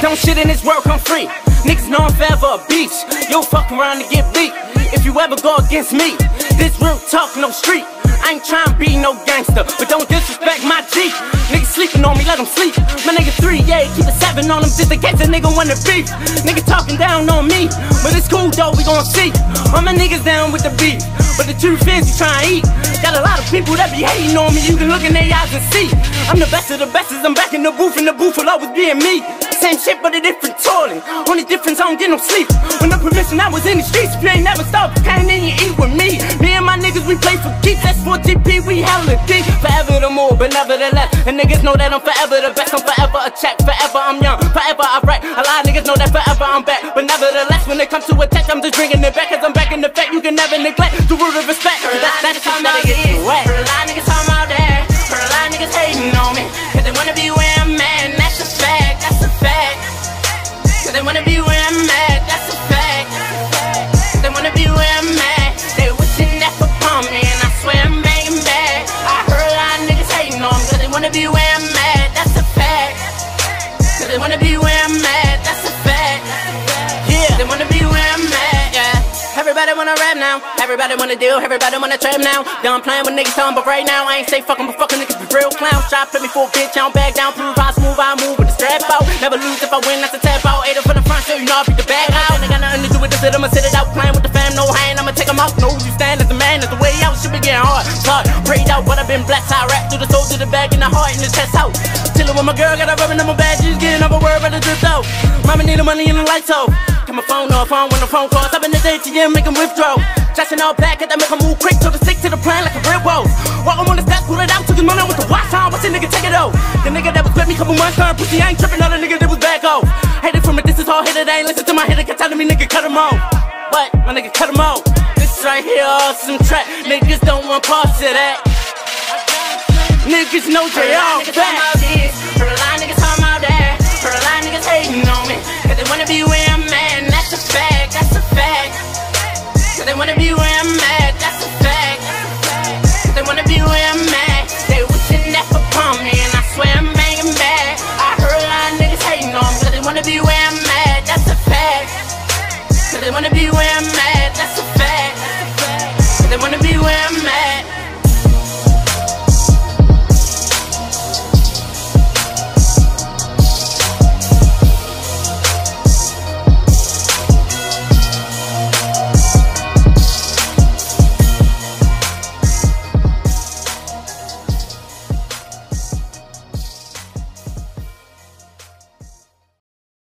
Don't shit in this world come free. Niggas know I'm forever a beast. You'll fuck around and get beat. If you ever go against me, this real talk, no street. Ain't trying to be no gangster, but don't disrespect my G. Niggas sleeping on me, let them sleep. My nigga three, yeah, keep a seven on them just in case a nigga wanna beef. Nigga talking down on me, but it's cool though, we gon' see. All my niggas down with the beef, but the truth is you trying to eat. Got a lot of people that be hating on me, you can look in their eyes and see. I'm the best of the best, as I'm back in the booth, and the booth will always be me. Same shit, but a different toilet. Only difference, I don't get no sleep. When the permission, I was in the streets. If you ain't never stopped, in you eat with me. Me and my niggas, we play for keeps. That's 4GP, we hella deep. Forever the more, but nevertheless. And niggas know that I'm forever the best. I'm forever a check. Forever I'm young. Forever I write. A lot of niggas know that forever I'm back. But nevertheless, when it comes to attack, I'm just bringing it back. Cause I'm back in the fact. You can never neglect the root of respect. That's talking how niggas wanna be where I'm at. That's a fact. Cause they wanna be where I'm at. That's a fact. Yeah. They wanna be where I'm at, yeah. Everybody wanna rap now. Everybody wanna deal. Everybody wanna trap now. Done playing with niggas, talking, but right now I ain't say fucking, but fucking niggas be real clowns. Try put me for a bitch, I don't back down. Prove how smooth I move with the strap out. Never lose if I win, that's a tap out. Ate it from the front, so you know I beat the back out. Ain't got nothing to do with this, I'ma sit it out. Playing with the fam, no hand, I'ma take 'em out. No, you stand as a man, as out. Shit be getting hard. Hard, prayed out, but I've been blessed. I rap through the soul, to the bag, in the heart, and the chest out. Chillin' with my girl, got a rubbing on my bad, she's getting up a word, but just out. Mama need the money in the lights off. Got my phone off, phone when the phone calls. Up in the ATM, make 'em withdraw. Dressing all black, got that make 'em move quick, so to stick to the plan like a real wall. Walk on the steps, pull it out, took his money with the watch on. What's the nigga take it out? The nigga that was with me couple months, turned pussy, I ain't tripping on the nigga that was back off. Hated from a distance, all hitter, they ain't listen to my hitter, kept telling me nigga cut him off. What? My nigga cut him off. This right here, awesome track. Niggas don't want parts of that. Niggas know they all back. Heard a lot of niggas talking about that. Heard a lot of niggas hating on me. Cause they wanna be where I'm at, and that's a fact, that's a fact. Cause they wanna be where I'm at, that's a fact. Cause they wanna be where I'm at. They wishing that upon me, and I swear I'm banging back. I heard a lot of niggas hating on me. Cause they wanna be where I'm at, that's a fact. Cause they wanna be where I'm at.